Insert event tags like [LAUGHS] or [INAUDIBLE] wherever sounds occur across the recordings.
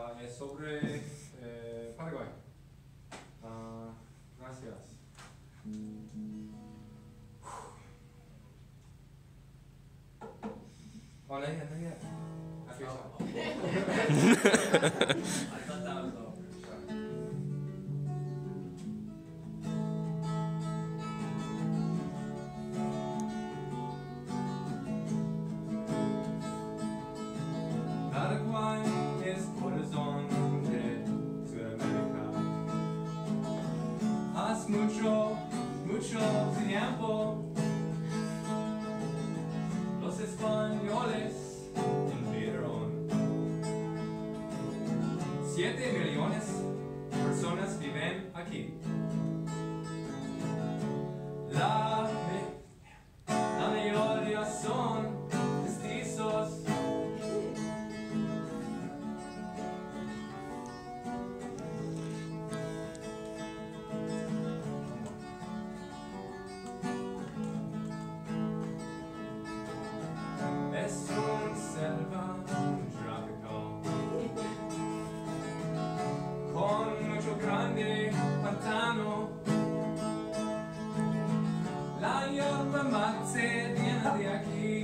Ah, sobre eh, Paraguay. Ah, gracias. [LAUGHS] mucho, mucho tiempo. Los españoles invadieron. Siete millones de personas viven aquí. La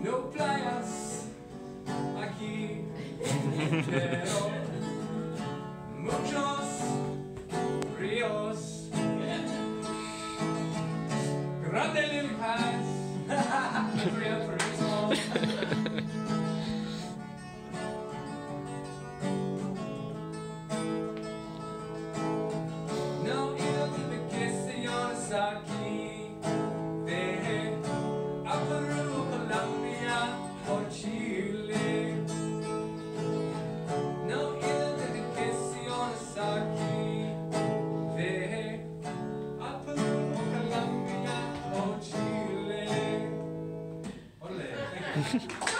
No playas aqui Pero muchos ríos Grandes lugares [LAUGHS] Real turismo. Gracias. [LAUGHS]